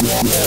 Yeah.